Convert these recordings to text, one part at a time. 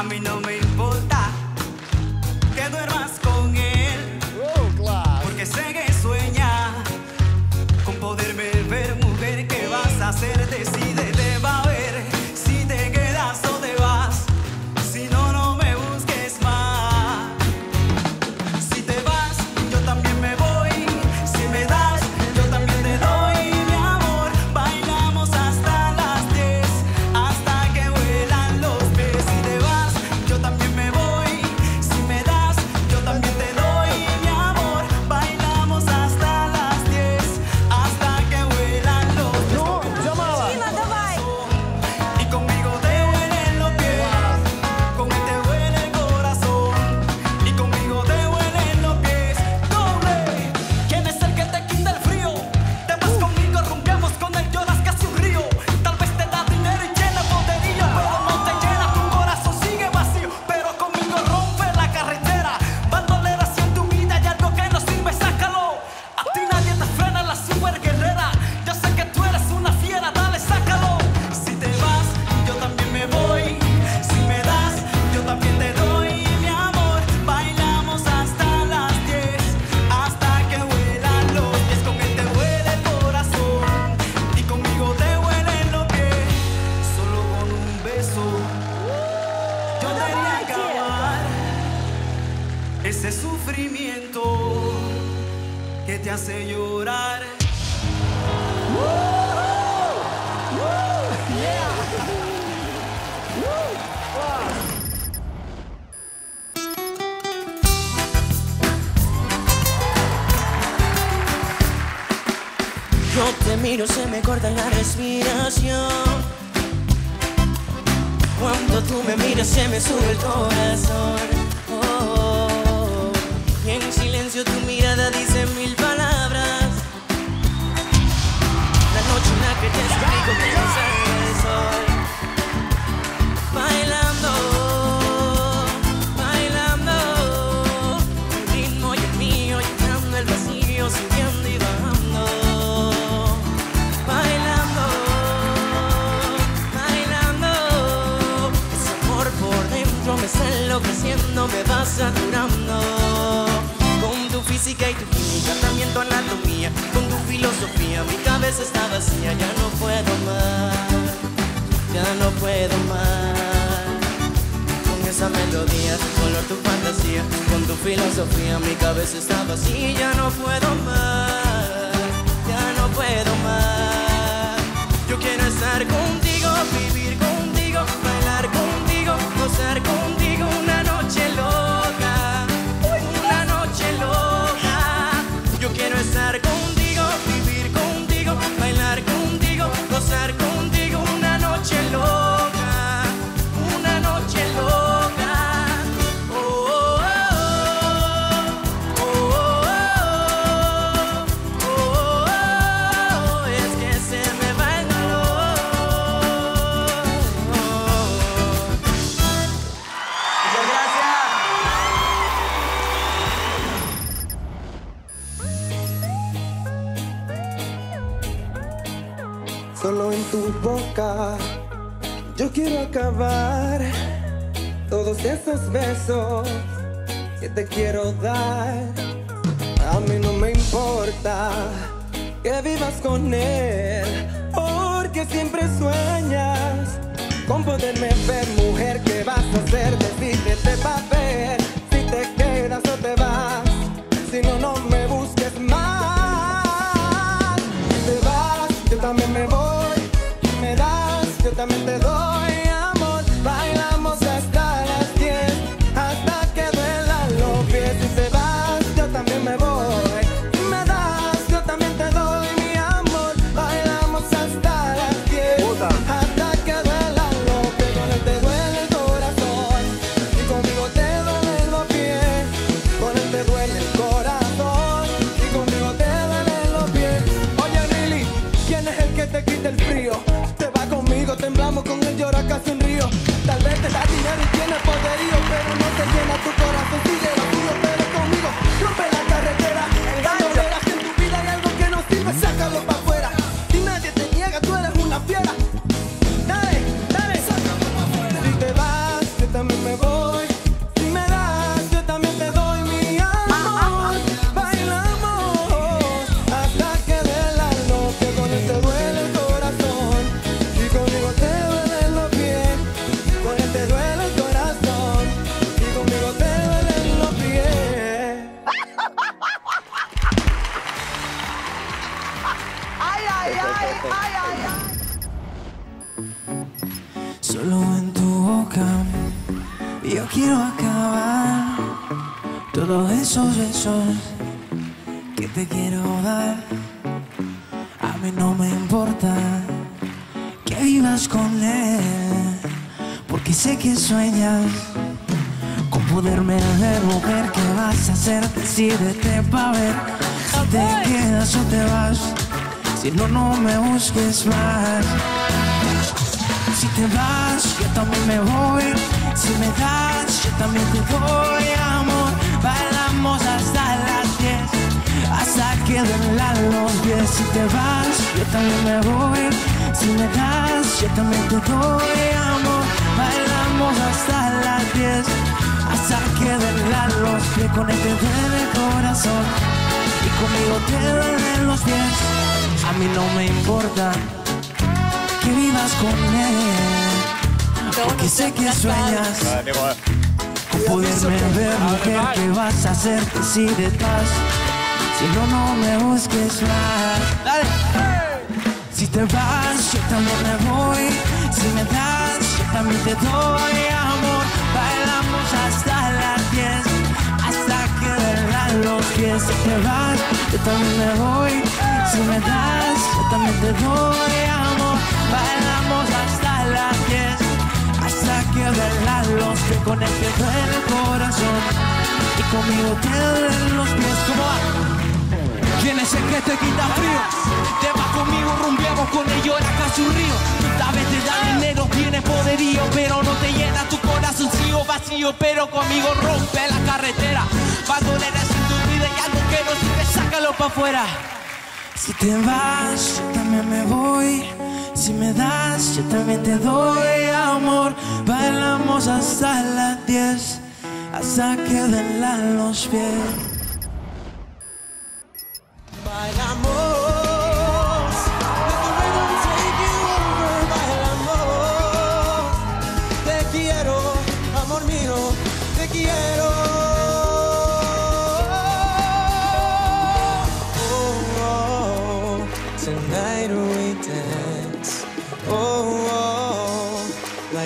I mean, no, me. te miro se me corta la respiración. Cuando tú me miras se me sube el corazón. Oh. Y en silencio tu mirada dice mil palabras. La noche en la que te escribo me sale el sol. enloqueciendo, me vas saturando. Con tu física y tu química, también tu anatomía, con tu filosofía, mi cabeza está vacía, ya no puedo más, ya no puedo más. Con esa melodía, tu color, tu fantasía, con tu filosofía, mi cabeza está vacía, ya no puedo más. que vivas con él, porque siempre sueñas con poderme ver, mujer, ¿qué vas a hacer? Decídete papel, si te Si no, no me busques más. Si te vas, yo también me voy. Si me das, yo también te doy amor. Bailamos hasta las 10, hasta que duelan los pies. Si te vas, yo también me voy. Si me das, yo también te doy amor. Bailamos hasta las 10, hasta que duelan los pies. Con este duele el corazón y conmigo te duelen los pies. A mí no me importa que vivas con él. Porque sé que sueñas con poderme ver, mujer. ¿Qué vas a hacer si detrás? Si no, no me busques más. Si te vas, yo también me voy. Si me das, yo también te doy amor. Bailamos hasta las los pies. Te vas, yo también me voy. Si me das, yo también te doy amor. Bailamos hasta las 10, hasta que duelan los que duele el corazón y conmigo te duelen los pies. ¿Cómo va? ¿Quién es el que te quita frío? Te vas conmigo, rumbeamos con ellos, era casi un río. Vez te da dinero, tiene poderío, pero no te llena tu corazón vacío. Pero conmigo rompe la carretera. Bandoleras en tu vida y algo que no sirve, sácalo para afuera. Si te vas, yo también me voy. Si me das, yo también te doy amor. Bailamos hasta las 10, hasta que den los pies. Bailamos,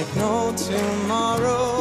like no tomorrow.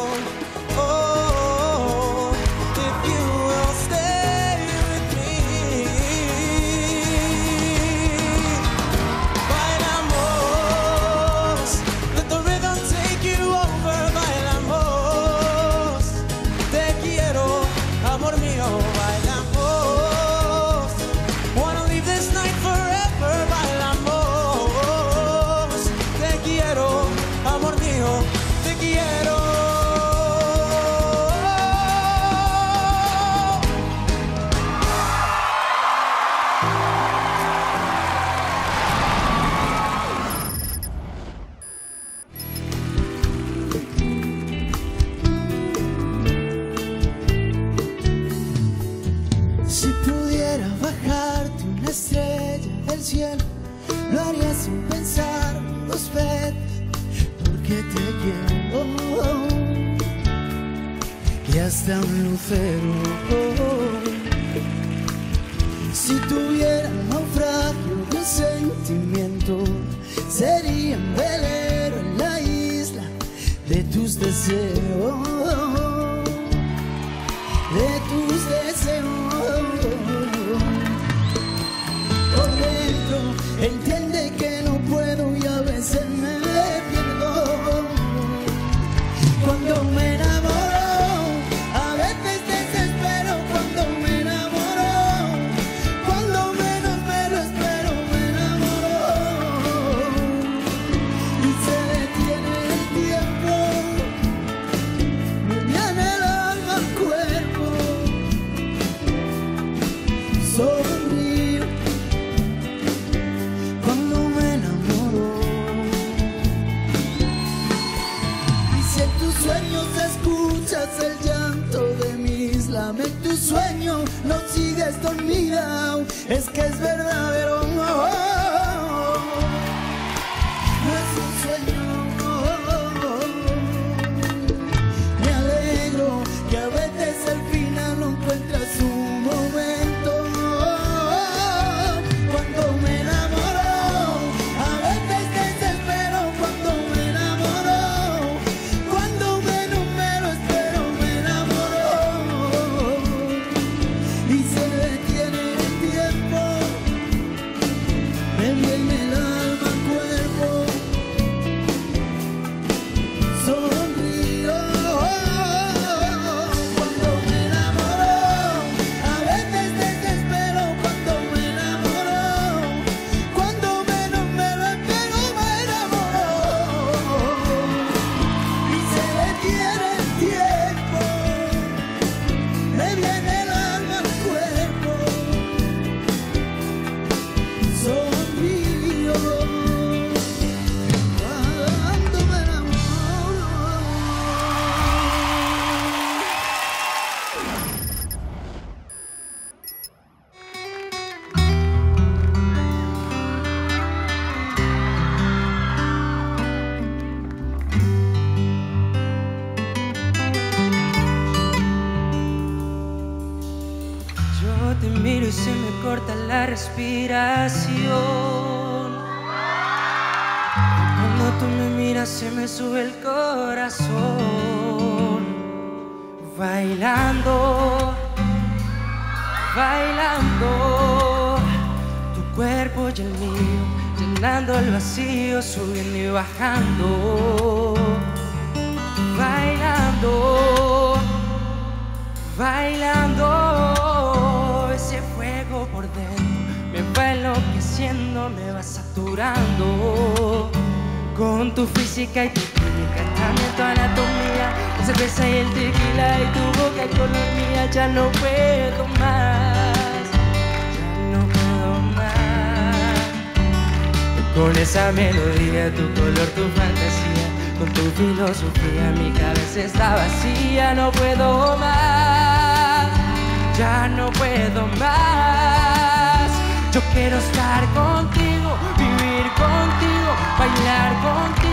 Sueños escuchas el llanto de mis lamentos, sueño no sigues dormida, es que es verdadero. No respiración. Cuando tú me miras se me sube el corazón. Bailando, bailando, tu cuerpo y el mío, llenando el vacío, subiendo y bajando. Bailando, me va saturando. Con tu física y tu química, también tu anatomía, la cerveza y el tequila y tu boca con la mía, ya no puedo más, ya no puedo más. Con esa melodía, tu color, tu fantasía, con tu filosofía, mi cabeza está vacía, no puedo más, ya no puedo más. Yo quiero estar contigo, vivir contigo, bailar contigo,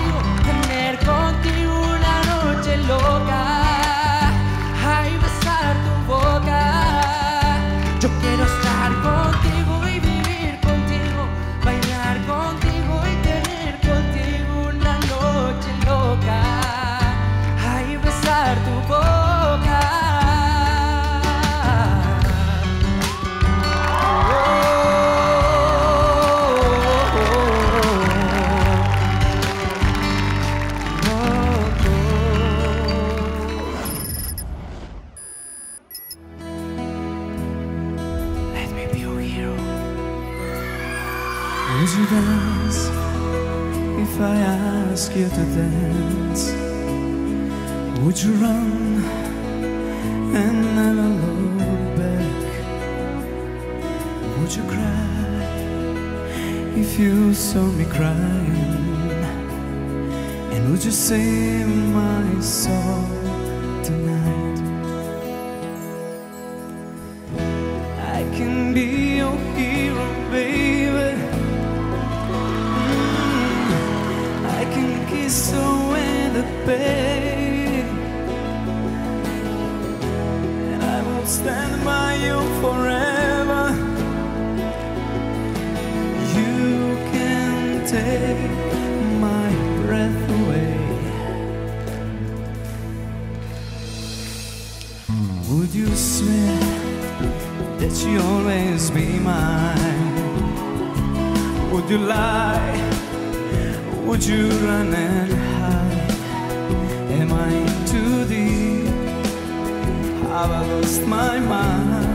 Would you dance if I ask you to dance? Would you run and never look back? Would you cry if you saw me crying? And would you sing my song tonight? Mine? Would you lie? Would you run and hide? Am I too deep? Have I lost my mind?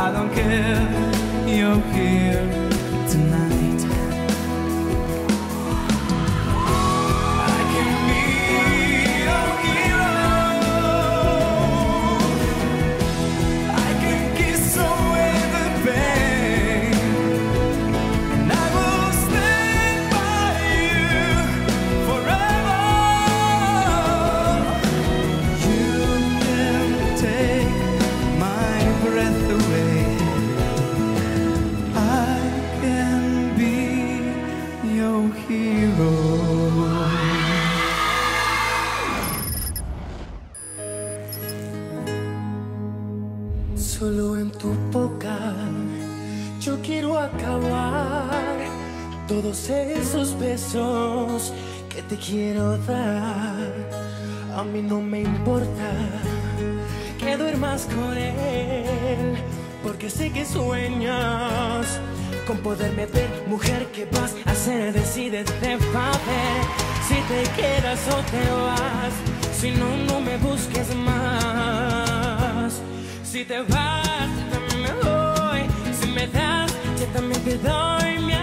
I don't care, you're here esos besos que te quiero dar. A mí no me importa que duermas con él, porque sé que sueñas con poderme ver. Mujer, ¿qué vas a hacer? Decide de papel si te quedas o te vas. Si no, no me busques más. Si te vas, yo también me voy. Si me das, yo también te doy mi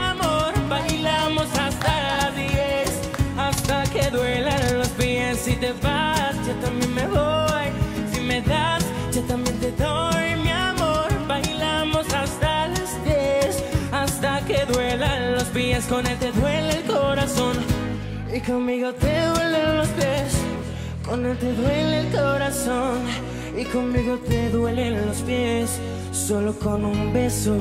doy mi amor. Bailamos hasta las 10, hasta que duelan los pies. Con él te duele el corazón y conmigo te duelen los pies. Con él te duele el corazón y conmigo te duelen los pies. Solo con un beso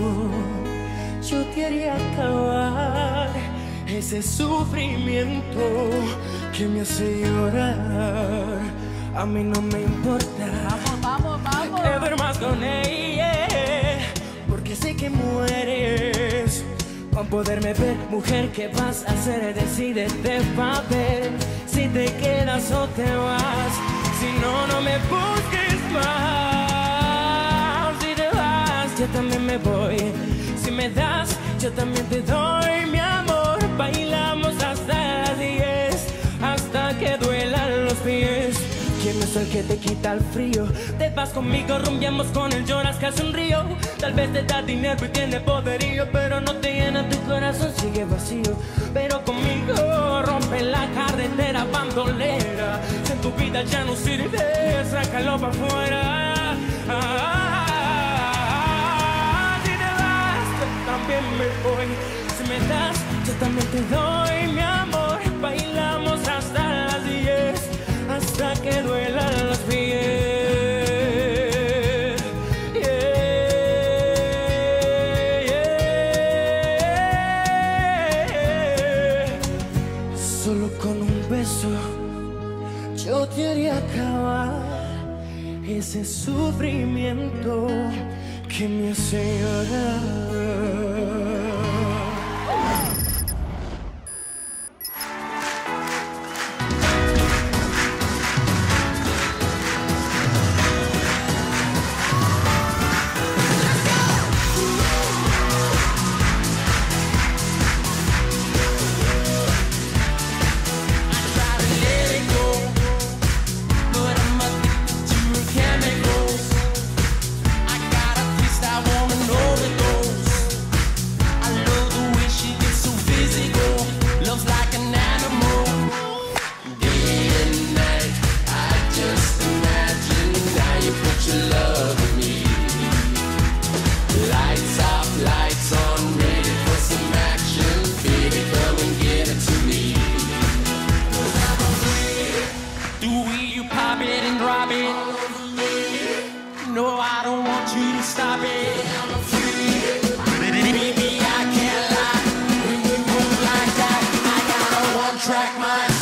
yo te haría acabar ese sufrimiento que me hace llorar. A mí no me importa con ella. sé que mueres. Con poderme ver, mujer, ¿qué vas a hacer? Decídete pa' ver si te quedas o te vas. Si no, no me busques más. Si te vas, yo también me voy. Si me das, yo también te doy mi amor. Bailamos hasta ¿Quién es el que te quita el frío? Te vas conmigo, rumbiamos con él, lloras casi un río. Tal vez te da dinero y tiene poderío, pero no te llena tu corazón, sigue vacío. Pero conmigo rompe la carretera bandolera. Si en tu vida ya no sirve, sácalo para afuera. Ah, si te vas, yo también me voy. Si me das, yo también te doy mi amor. Bailamos hasta sufrimiento que me hace. track my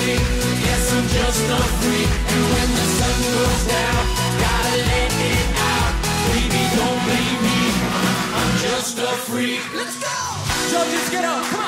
sing Yes, I'm just a freak And when the sun goes down Gotta let it out Baby, don't blame me I'm just a freak Let's go! Judges, get up!